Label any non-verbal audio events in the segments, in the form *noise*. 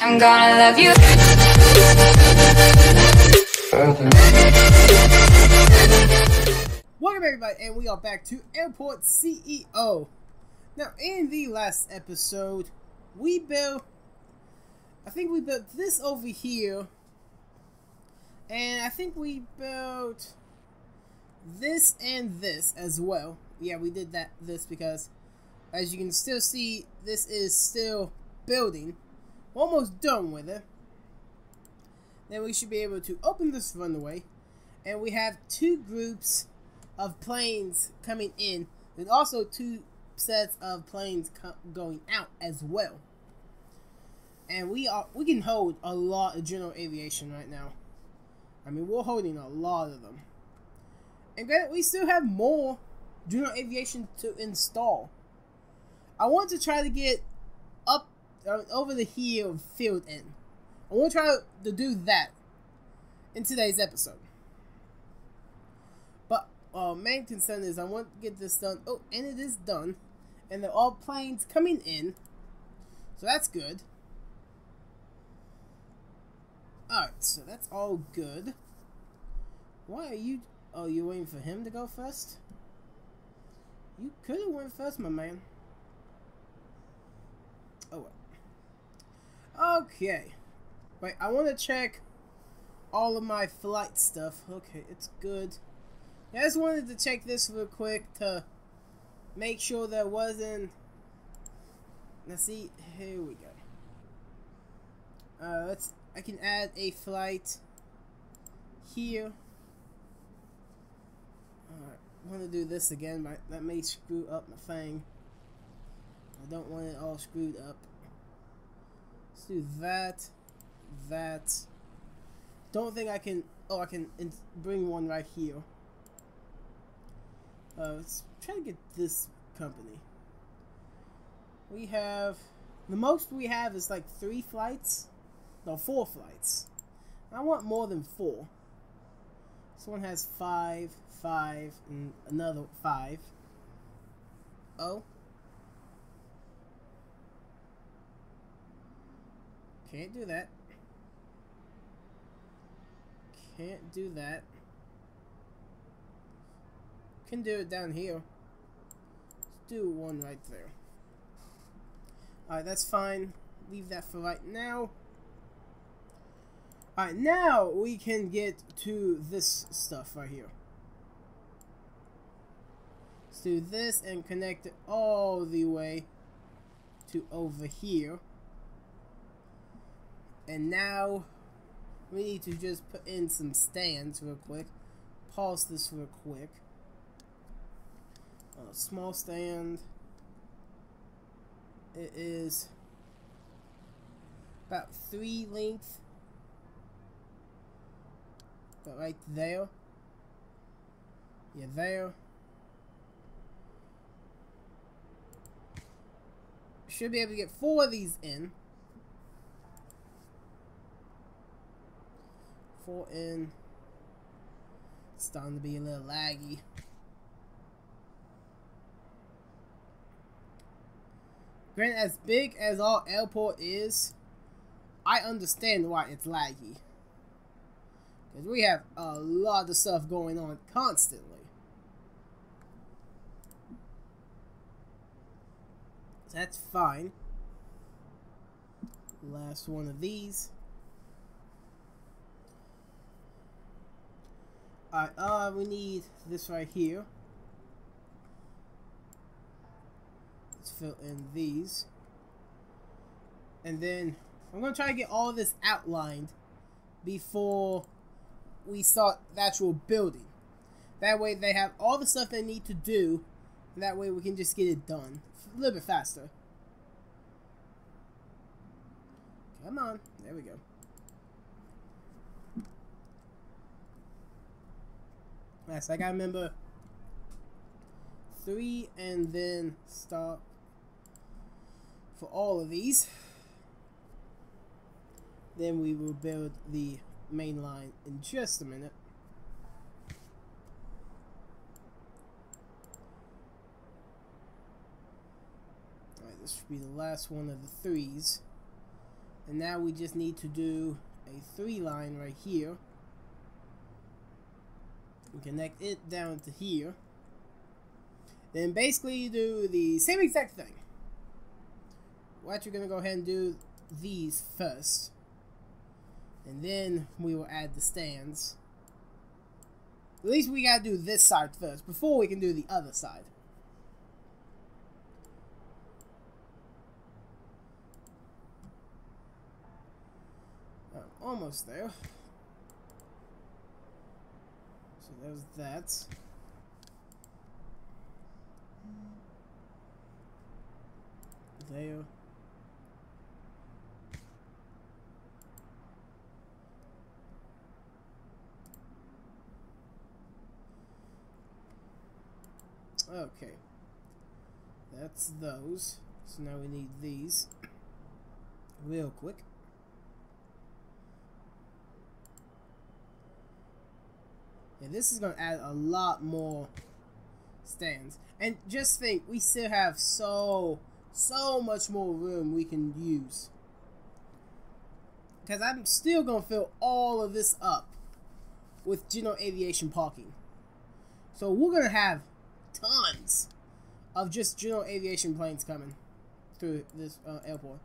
I'm gonna love you. Welcome everybody, and we are back to Airport CEO. Now, in the last episode, we built, I think we built this over here, and I think we built this and this as well. Yeah, we did that this because, as you can still see, this is still building, almost done with it. Then we should be able to open this runway, and we have two groups of planes coming in, and also two sets of planes going out as well. And we are we can hold a lot of general aviation right now. I mean, we're holding a lot of them. And granted, we still have more general aviation to install. I want to try to get over the hill field in. I want to try to do that in today's episode. But uh, main concern is I want to get this done. Oh, and it is done. And they're all planes coming in. So that's good. Alright, so that's all good. Why are you... Oh, you're waiting for him to go first? You could have went first, my man. Oh, well. Okay. Wait, I want to check all of my flight stuff. Okay, it's good. I just wanted to check this real quick to make sure there wasn't... Let's see. Here we go. Uh, let's... I can add a flight here. Alright, I want to do this again, but that may screw up my thing. I don't want it all screwed up. Let's do that, that. Don't think I can, oh, I can bring one right here. Uh, let's try to get this company. We have, the most we have is like three flights. No, four flights. I want more than four. This one has five, five, and another five. Oh. Can't do that. Can't do that. Can do it down here. Let's do one right there. Alright, that's fine. Leave that for right now. Alright, now we can get to this stuff right here. Let's do this and connect it all the way to over here. And now we need to just put in some stands real quick. Pause this real quick. A small stand. It is about three length but right there. Yeah, there. Should be able to get four of these in. In. It's starting to be a little laggy. Granted, as big as our airport is, I understand why it's laggy. Because we have a lot of stuff going on constantly. That's fine. Last one of these. Alright, uh, we need this right here. Let's fill in these. And then, I'm going to try to get all this outlined before we start the actual building. That way they have all the stuff they need to do, and that way we can just get it done a little bit faster. Come on, there we go. Yes, I gotta remember three and then stop for all of these. Then we will build the main line in just a minute. Alright, this should be the last one of the threes. And now we just need to do a three line right here. And connect it down to here. Then basically you do the same exact thing. What you're to go ahead and do these first. And then we will add the stands. At least we gotta do this side first, before we can do the other side. Oh, almost there. So there's that. There. Okay. That's those. So now we need these. Real quick. Yeah, this is going to add a lot more stands. And just think, we still have so, so much more room we can use. Because I'm still going to fill all of this up with General Aviation parking. So we're going to have tons of just general aviation planes coming through this uh, airport.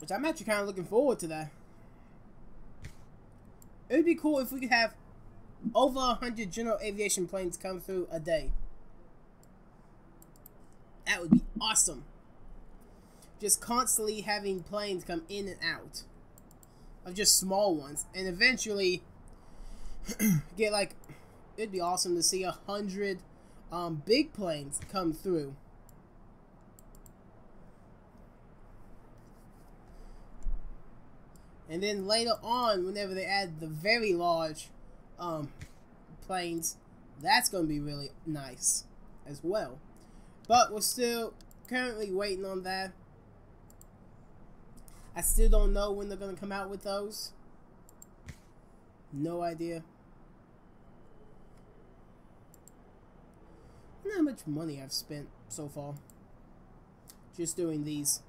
Which I'm actually kind of looking forward to that. It would be cool if we could have over 100 general aviation planes come through a day. That would be awesome. Just constantly having planes come in and out of just small ones. And eventually *clears throat* get like it'd be awesome to see a hundred um, big planes come through. And then later on, whenever they add the very large um, planes, that's going to be really nice as well. But we're still currently waiting on that. I still don't know when they're going to come out with those. No idea. not how much money I've spent so far. Just doing these.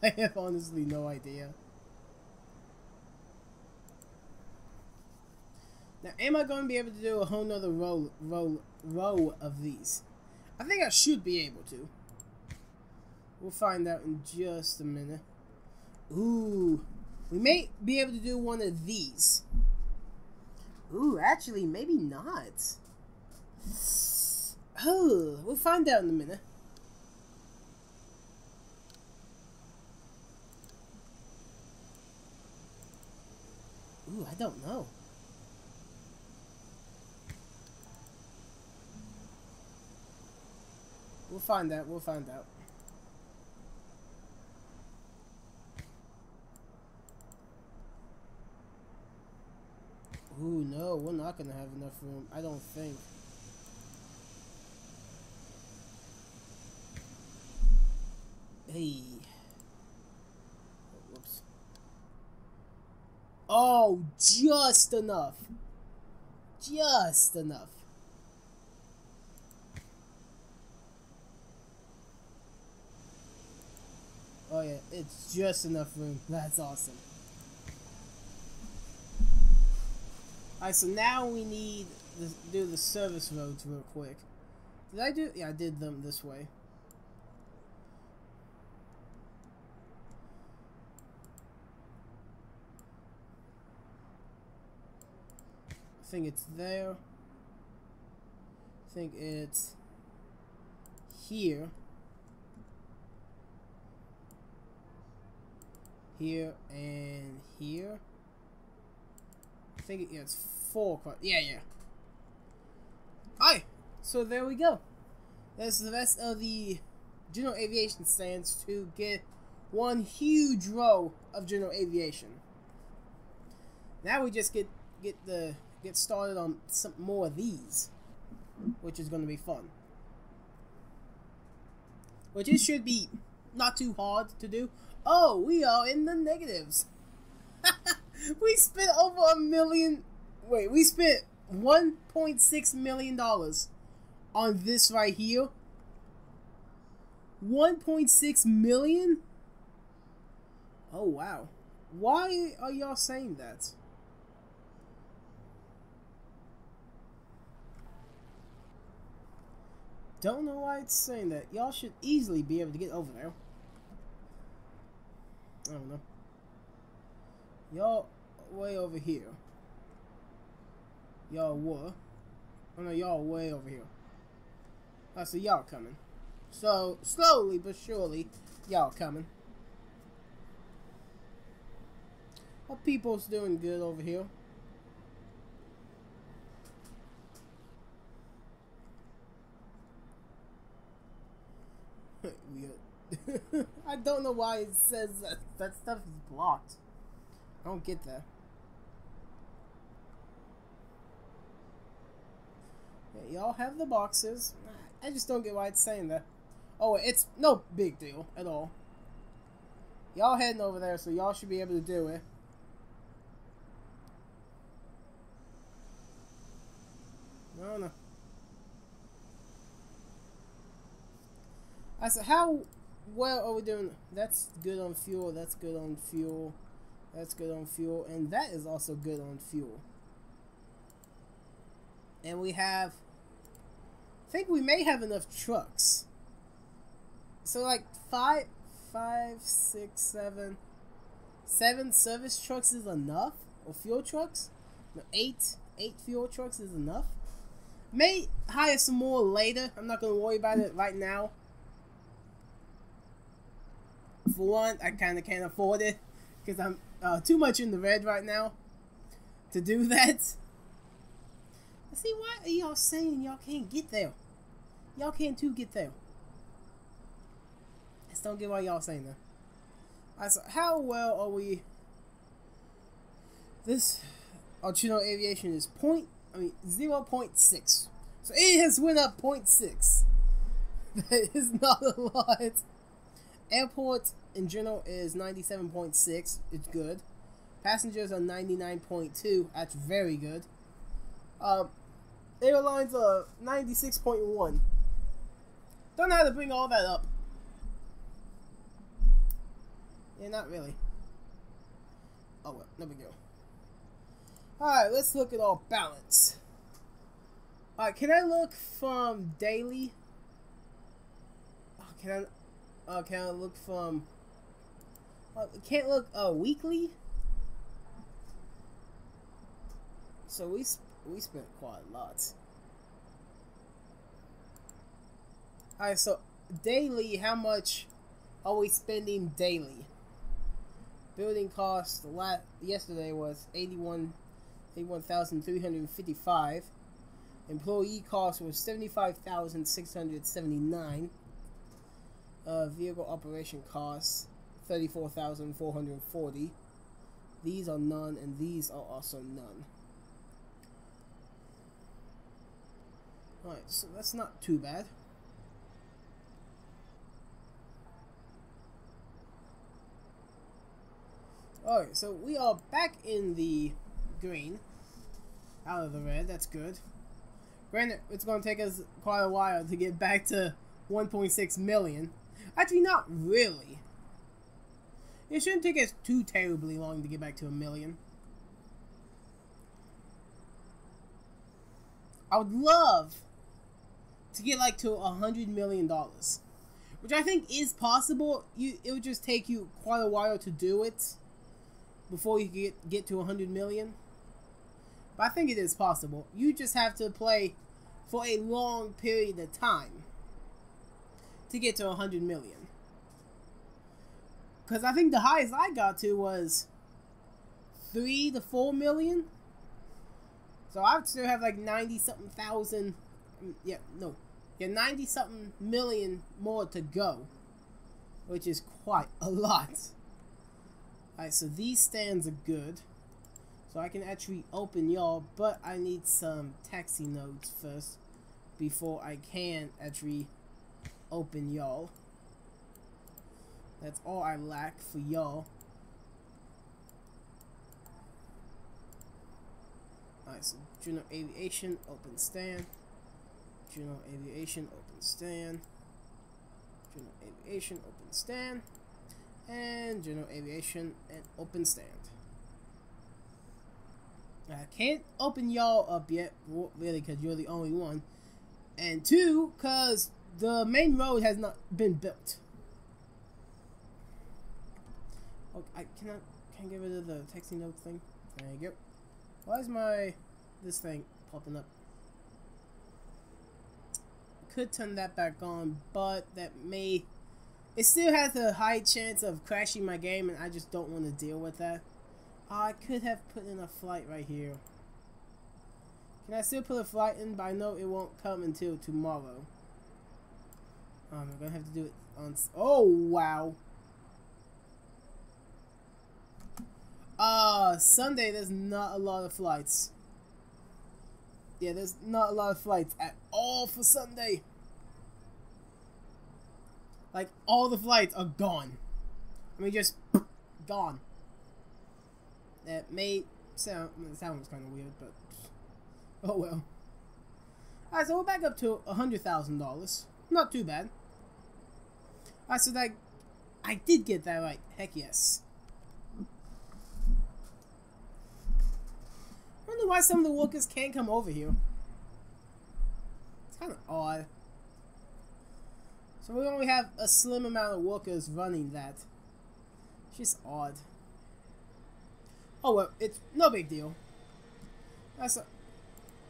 *laughs* I have honestly no idea. Now, am I going to be able to do a whole nother row, row, row of these? I think I should be able to. We'll find out in just a minute. Ooh. We may be able to do one of these. Ooh, actually, maybe not. Oh, *sighs* we'll find out in a minute. Don't know. We'll find out, we'll find out. Ooh, no, we're not gonna have enough room. I don't think. Hey. Oh, just enough. Just enough. Oh yeah, it's just enough room. *laughs* That's awesome. Alright, so now we need to do the service roads real quick. Did I do? Yeah, I did them this way. I think it's there. I think it's here. Here and here I think it, yeah, it's four. Yeah, yeah. Alright, so there we go. That's the rest of the general aviation stands to get one huge row of general aviation. Now we just get get the get started on some more of these, which is going to be fun. Which it should be not too hard to do. Oh, we are in the negatives. *laughs* we spent over a million. Wait, we spent 1.6 million dollars on this right here. 1.6 million? Oh, wow. Why are y'all saying that? Don't know why it's saying that. Y'all should easily be able to get over there. I don't know. Y'all way over here. Y'all were. Oh no, y'all way over here. I see y'all coming. So, slowly but surely, y'all coming. What people's doing good over here? I don't know why it says that that stuff is blocked. I don't get that. Yeah, y'all have the boxes. I just don't get why it's saying that. Oh, it's no big deal at all. Y'all heading over there, so y'all should be able to do it. No, no. I said, how well are we doing? That's good on fuel. That's good on fuel. That's good on fuel. And that is also good on fuel. And we have... I think we may have enough trucks. So like five, five, six, seven, seven service trucks is enough? Or fuel trucks? No, eight, eight fuel trucks is enough. May hire some more later. I'm not going to worry about it right now. For one, I kind of can't afford it because I'm uh, too much in the red right now to do *laughs* that. See, why are y'all saying y'all can't get there? Y'all can't too get there. I just don't get why y'all saying that. Right, so how well are we? This Archino Aviation is point, I mean zero point six. So it has went up 0.6. *laughs* That is not a lot. Airport in general is 97.6. It's good. Passengers are 99.2. That's very good. Um, airlines are 96.1. Don't know how to bring all that up. Yeah, not really. Oh well, no big deal. Alright, let's look at our balance. Alright, can I look from daily? Oh, can I uh, can I look from? Can't look uh weekly. So we we spent quite a lot. Alright, so daily, how much are we spending daily? Building cost last yesterday was 81 81,355. Employee cost was 75,679 uh, vehicle operation costs 34440 These are none, and these are also none. Alright, so that's not too bad. Alright, so we are back in the green. Out of the red, that's good. Granted, it's going to take us quite a while to get back to 1.6 million. Actually, not really. It shouldn't take us too terribly long to get back to a million. I would love to get like to a hundred million dollars, which I think is possible. You it would just take you quite a while to do it before you get get to a hundred million. But I think it is possible. You just have to play for a long period of time to get to a 100 million. Because I think the highest I got to was 3 to 4 million. So I still have like 90 something thousand. Yeah, no. Yeah, 90 something million more to go. Which is quite a lot. Alright, so these stands are good. So I can actually open y'all, but I need some taxi nodes first before I can actually open y'all. That's all I lack for y'all. Alright, so Juno Aviation, open stand. Juno Aviation, open stand. General Aviation, open stand. And General Aviation and open stand. I can't open y'all up yet, really, because you're the only one. And two, because the main road has not been built. Oh, I cannot can I get rid of the taxi node thing. There you go. Why is my this thing popping up? Could turn that back on, but that may it still has a high chance of crashing my game, and I just don't want to deal with that. I could have put in a flight right here. Can I still put a flight in? But I know it won't come until tomorrow. Um, I'm gonna have to do it on. Oh wow! Uh, Sunday there's not a lot of flights. Yeah, there's not a lot of flights at all for Sunday. Like all the flights are gone. I mean, just gone. That may sound sounds kind of weird, but oh well. Alright, so we're back up to a hundred thousand dollars. Not too bad. Alright, so that I did get that right. Heck yes. Why some of the workers can't come over here. It's kind of odd. So we only have a slim amount of workers running that. Just odd. Oh well, it's no big deal. I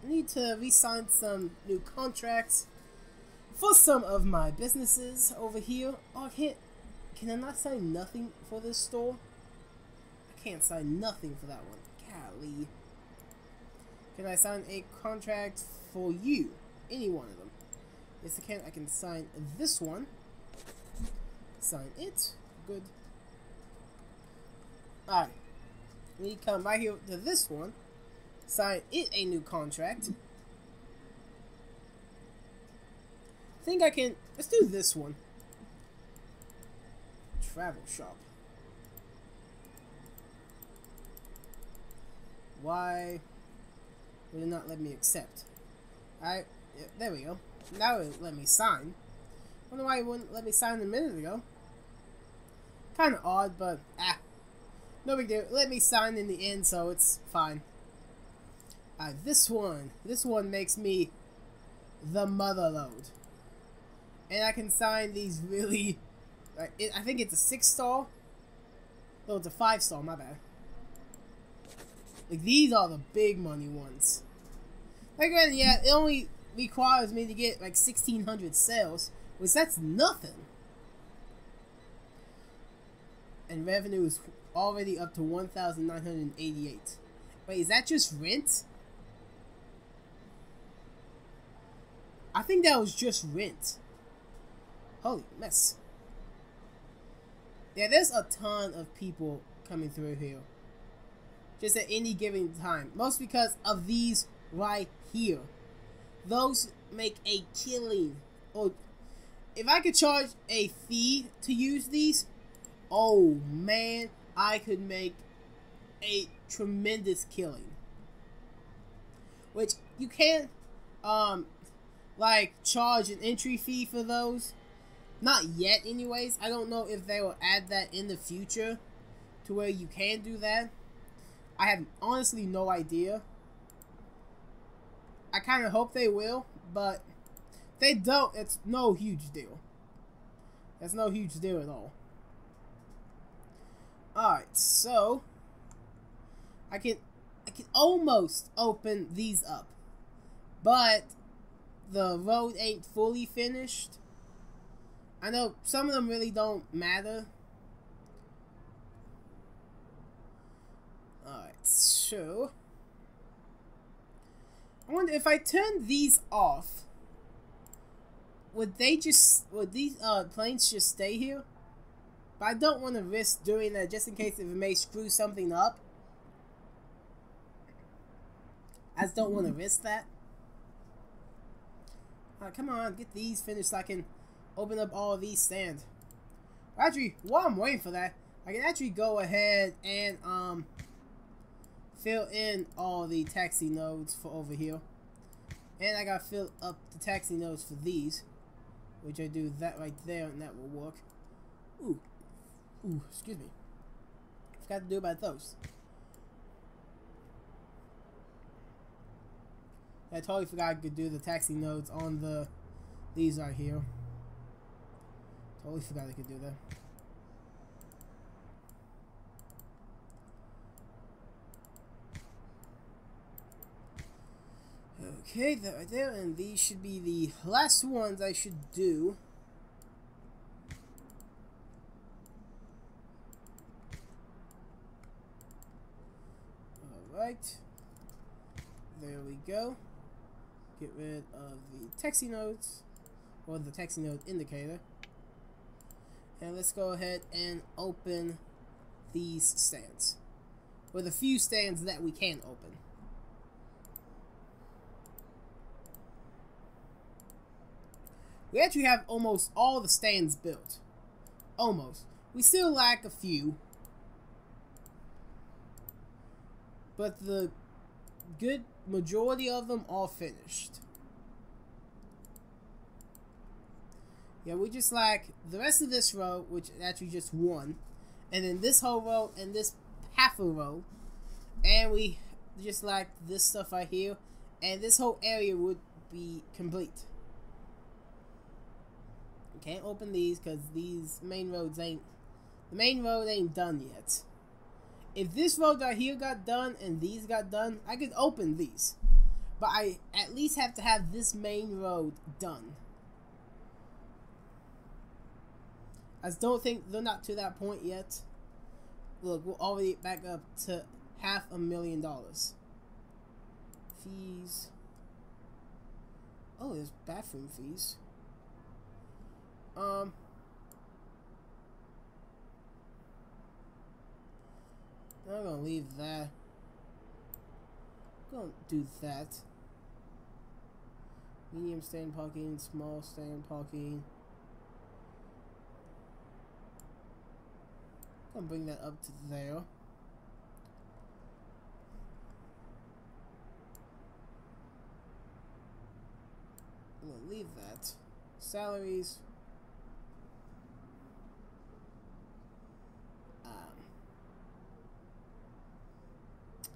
need to re-sign some new contracts for some of my businesses over here. Oh, I can't. Can I not sign nothing for this store? I can't sign nothing for that one. Golly. Can I sign a contract for you? Any one of them. Yes, I can. I can sign this one. Sign it. Good. Alright. We come right here to this one. Sign it a new contract. I think I can... Let's do this one. Travel shop. Why will not let me accept? Alright, yeah, there we go. Now it let me sign. Wonder why it wouldn't let me sign a minute ago. Kind of odd, but ah, no big deal. Let me sign in the end, so it's fine. Uh, this one, this one makes me the mother load, and I can sign these really. Uh, it, I think it's a six star. No, it's a five star. My bad. Like these are the big money ones. Like, uh, yeah, it only requires me to get like 1600 sales, which that's nothing. And revenue is already up to 1988. Wait, is that just rent? I think that was just rent. Holy mess. Yeah, there's a ton of people coming through here. Just at any given time. Most because of these right here. Those make a killing. Or if I could charge a fee to use these, oh man, I could make a tremendous killing. Which you can't um like charge an entry fee for those. Not yet anyways. I don't know if they will add that in the future to where you can do that. I have honestly no idea. I kind of hope they will, but they don't. It's no huge deal. That's no huge deal at all. Alright, so I can I can almost open these up. But the road ain't fully finished. I know some of them really don't matter. So I wonder if I turn these off, would they just would these uh planes just stay here? But I don't want to risk doing that just in case if it may screw something up. I just don't want to risk that. Right, come on, get these finished so I can open up all of these stands. Actually, while I'm waiting for that, I can actually go ahead and um fill in all the taxi nodes for over here. And I gotta fill up the taxi nodes for these. Which I do that right there and that will work. Ooh. Ooh, excuse me. Forgot to do about those. I totally forgot I could do the taxi nodes on the these right here. Totally forgot I could do that. Okay, right there, and these should be the last ones I should do. Alright. There we go. Get rid of the taxi nodes, or the taxi node indicator. And let's go ahead and open these stands. Or the few stands that we can open. We actually have almost all the stands built. Almost. We still lack a few. But the good majority of them are finished. Yeah, we just lack the rest of this row, which actually just one. And then this whole row and this half a row. And we just lack this stuff right here. And this whole area would be complete. Can't open these because these main roads ain't... The main road ain't done yet. If this road right here got done and these got done, I could open these. But I at least have to have this main road done. I don't think they're not to that point yet. Look, we're already back up to half a million dollars. Fees. Oh, there's bathroom fees. Um. I'm gonna leave that. Don't do that. Medium stand parking, small stand parking. Gonna bring that up to there. I'm gonna leave that. Salaries.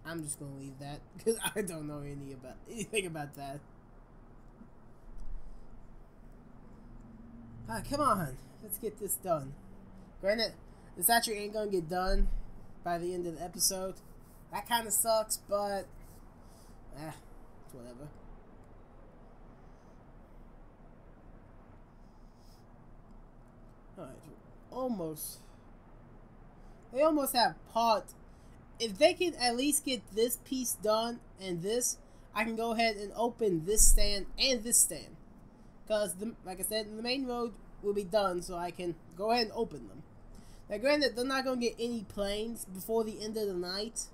I'm just gonna leave that *laughs* because I don't know any about anything about that. Ah, come on, let's get this done. Granted, this actually ain't gonna get done by the end of the episode. That kind of sucks, but eh, it's whatever. Alright, almost. They almost have part if they can at least get this piece done and this, I can go ahead and open this stand and this stand. Because, like I said, the main road will be done, so I can go ahead and open them. Now, granted, they're not going to get any planes before the end of the night.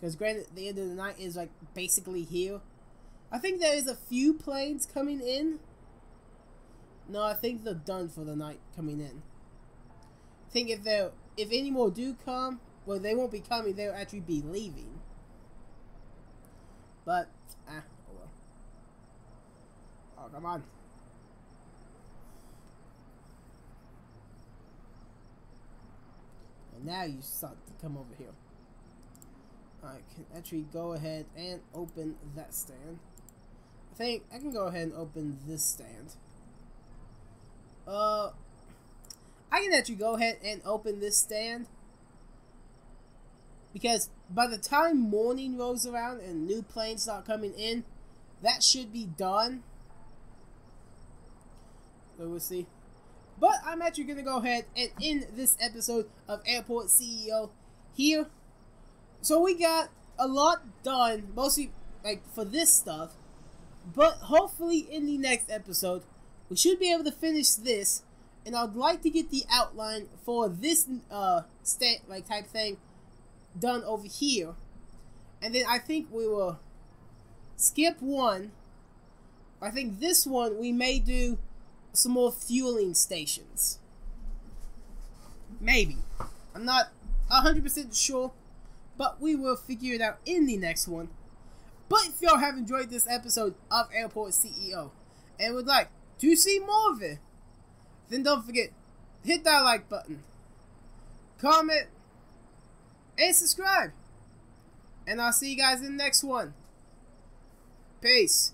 Because, granted, the end of the night is, like, basically here. I think there is a few planes coming in. No, I think they're done for the night coming in. I think if they if any more do come, well, they won't be coming. They'll actually be leaving. But, ah, oh well. Oh, come on. And now you start to come over here. I can actually go ahead and open that stand. I think I can go ahead and open this stand. Uh, I can actually go ahead and open this stand because by the time morning rolls around and new planes start coming in, that should be done. So we'll see. But I'm actually going to go ahead and end this episode of Airport CEO here. So we got a lot done, mostly like for this stuff. But hopefully in the next episode, we should be able to finish this. And I'd like to get the outline for this uh state like type thing done over here. And then I think we will skip one. I think this one we may do some more fueling stations. Maybe. I'm not 100% sure, but we will figure it out in the next one. But if y'all have enjoyed this episode of Airport CEO and would like to see more of it, then don't forget, hit that like button, comment, and subscribe. And I'll see you guys in the next one. Peace.